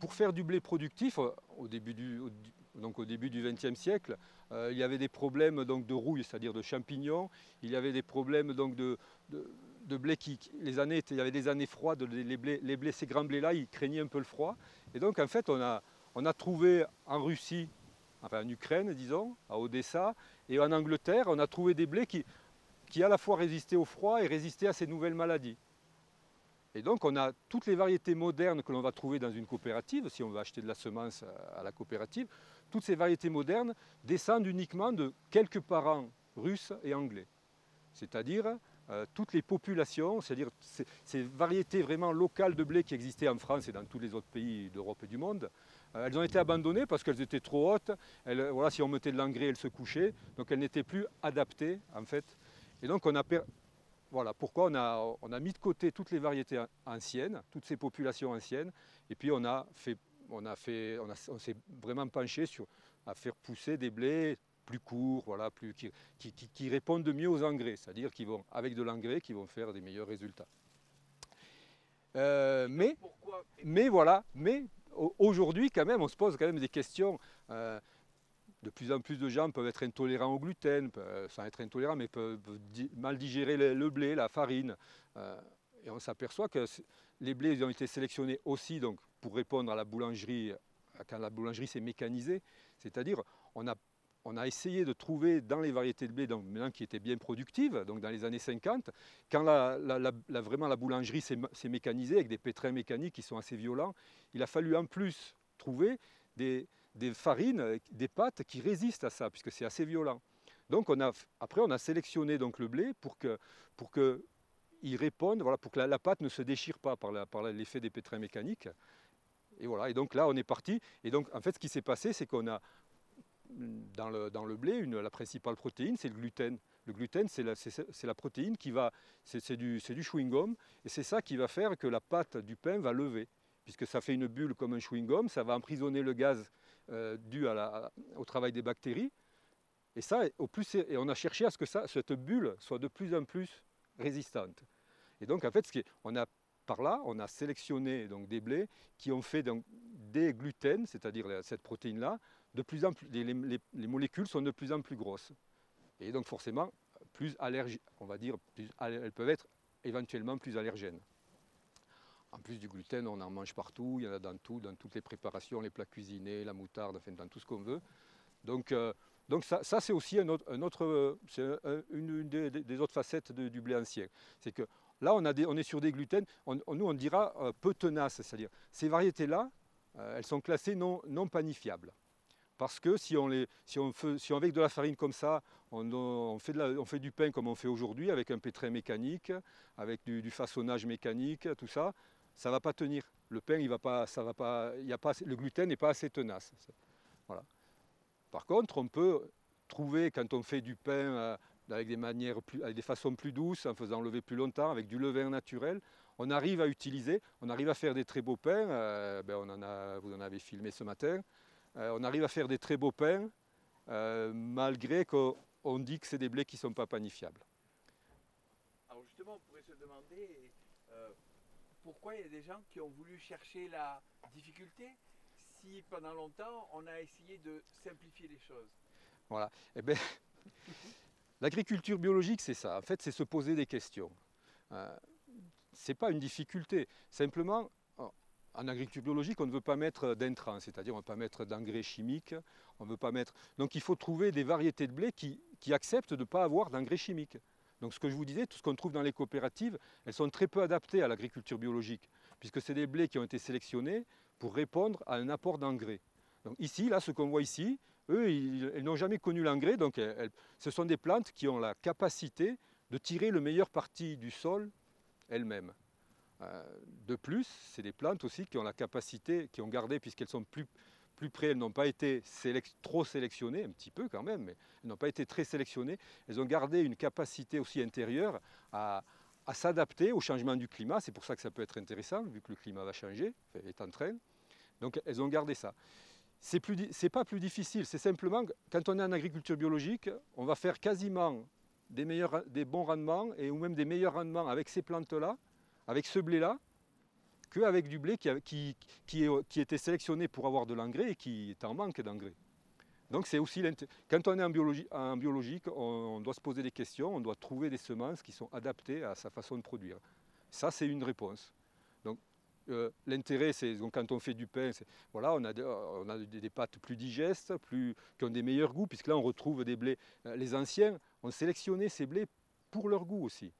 pour faire du blé productif, au début du, donc au début du XXe siècle, il y avait des problèmes donc, de rouille, c'est-à-dire de champignons, il y avait des problèmes donc, de, blé qui, les années, il y avait des années froides, les, blés, ces grands blés-là, ils craignaient un peu le froid. Et donc en fait, on a, trouvé en Russie, en Ukraine, disons, à Odessa, et en Angleterre, on a trouvé des blés qui, qui à la fois résistaient au froid et résistaient à ces nouvelles maladies. Et donc on a toutes les variétés modernes que l'on va trouver dans une coopérative, si on veut acheter de la semence à la coopérative, toutes ces variétés modernes descendent uniquement de quelques parents russes et anglais. C'est-à-dire euh, toutes les populations, c'est-à-dire ces, variétés vraiment locales de blé qui existaient en France et dans tous les autres pays d'Europe et du monde, euh, elles ont été abandonnées parce qu'elles étaient trop hautes. voilà, si on mettait de l'engrais, elles se couchaient, donc elles n'étaient plus adaptées en fait. Et donc on a voilà pourquoi on a, on a mis de côté toutes les variétés anciennes, toutes ces populations anciennes, et puis on a fait, on a fait, on, on s'est vraiment penché sur à faire pousser des blés plus courts, voilà, plus, qui, qui, répondent mieux aux engrais, c'est-à-dire qu'ils vont, avec de l'engrais, qui vont faire des meilleurs résultats. Euh, mais, mais voilà, mais aujourd'hui quand même, on se pose quand même des questions. Euh, de plus en plus de gens peuvent être intolérants au gluten, sans être intolérants, mais peuvent mal digérer le, blé, la farine. Euh, et on s'aperçoit que les blés ont été sélectionnés aussi donc, pour répondre à la boulangerie, quand la boulangerie s'est mécanisée. C'est-à-dire, on a on a essayé de trouver dans les variétés de blé donc, maintenant, qui étaient bien productives, donc dans les années 50, quand vraiment la boulangerie s'est mécanisée avec des pétrins mécaniques qui sont assez violents, il a fallu en plus trouver des, farines, des pâtes qui résistent à ça, puisque c'est assez violent. Donc on a, après on a sélectionné donc, le blé pour que, pour que il réponde, voilà, pour que la, pâte ne se déchire pas par l'effet des pétrins mécaniques. Et voilà, et donc là on est parti. Et donc en fait ce qui s'est passé, c'est qu'on a, dans le, blé, la principale protéine, c'est le gluten. Le gluten, c'est la, protéine qui va, c'est du, du chewing-gum, et c'est ça qui va faire que la pâte du pain va lever. Puisque ça fait une bulle comme un chewing-gum, ça va emprisonner le gaz euh, au travail des bactéries. Et ça, au plus, et on a cherché à ce que cette bulle soit de plus en plus résistante. Et donc, en fait, ce qui on a, par là, on a sélectionné donc, des blés qui ont fait donc, des gluten, c'est-à-dire cette protéine-là, de plus en plus, les, molécules sont de plus en plus grosses. Et donc forcément, plus on va dire, elles peuvent être éventuellement plus allergènes. En plus du gluten, on en mange partout, il y en a dans tout, dans toutes les préparations, les plats cuisinés, la moutarde, enfin dans tout ce qu'on veut. Donc, euh, donc ça, c'est aussi un autre, une, des, autres facettes du blé ancien. C'est que là, on, a on, est sur des gluten, nous on dira euh, peu tenaces, c'est-à-dire ces variétés-là, euh, elles sont classées non, non panifiables. Parce que si on, les, si, on fait, si on avec de la farine comme ça, on, fait, de la, on fait, du pain comme on fait aujourd'hui, avec un pétrin mécanique, avec du, façonnage mécanique, tout ça, ça ne va pas tenir. Le pain, il va pas, ça va pas, il y a pas, le gluten n'est pas assez tenace. Voilà. Par contre, on peut trouver, quand on fait du pain euh, avec des manières plus, avec des façons plus douces, en faisant lever plus longtemps, avec du levain naturel, on arrive à utiliser, on arrive à faire des très beaux pains. Euh, ben on en a, vous en avez filmé ce matin. Euh, on arrive à faire des très beaux pains, malgré qu'on dit que c'est des blés qui ne sont pas panifiables. Alors justement, on pourrait se demander pourquoi il y a des gens qui ont voulu chercher la difficulté si pendant longtemps on a essayé de simplifier les choses? Voilà. Eh bien, l'agriculture biologique, c'est ça. En fait, c'est se poser des questions. Euh, ce n'est pas une difficulté. Simplement, en agriculture biologique, on ne veut pas mettre d'intrants, c'est-à-dire on ne veut pas mettre d'engrais chimiques, on veut pas mettre... Donc il faut trouver des variétés de blé qui, acceptent de ne pas avoir d'engrais chimiques. Donc ce que je vous disais, tout ce qu'on trouve dans les coopératives, elles sont très peu adaptées à l'agriculture biologique, puisque c'est des blés qui ont été sélectionnés pour répondre à un apport d'engrais. Donc ici, là, ce qu'on voit ici, eux, ils, n'ont jamais connu l'engrais, donc ce sont des plantes qui ont la capacité de tirer le meilleur parti du sol elles-mêmes. Euh, de plus, c'est des plantes aussi qui ont la capacité, qui ont gardé, puisqu'elles sont plus, plus près, elles n'ont pas été trop sélectionnées, un petit peu quand même, mais elles n'ont pas été très sélectionnées. Elles ont gardé une capacité aussi intérieure à, s'adapter au changement du climat. C'est pour ça que ça peut être intéressant, vu que le climat va changer, est en train. Donc elles ont gardé ça. C'est n'est pas plus difficile, c'est simplement quand on est en agriculture biologique, on va faire quasiment des, meilleurs, des bons rendements et ou même des meilleurs rendements avec ces plantes-là avec ce blé-là, qu'avec du blé qui, qui, qui, était sélectionné pour avoir de l'engrais et qui est en manque d'engrais. Donc c'est aussi quand on est en, biologie, en biologique, on, doit se poser des questions, on doit trouver des semences qui sont adaptées à sa façon de produire. Ça, c'est une réponse. Donc euh, l'intérêt, c'est quand on fait du pain, voilà, on a, on a des, pâtes plus digestes, plus, qui ont des meilleurs goûts, puisque là on retrouve des blés. Euh, les anciens ont sélectionné ces blés pour leur goût aussi.